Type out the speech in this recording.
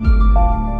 Música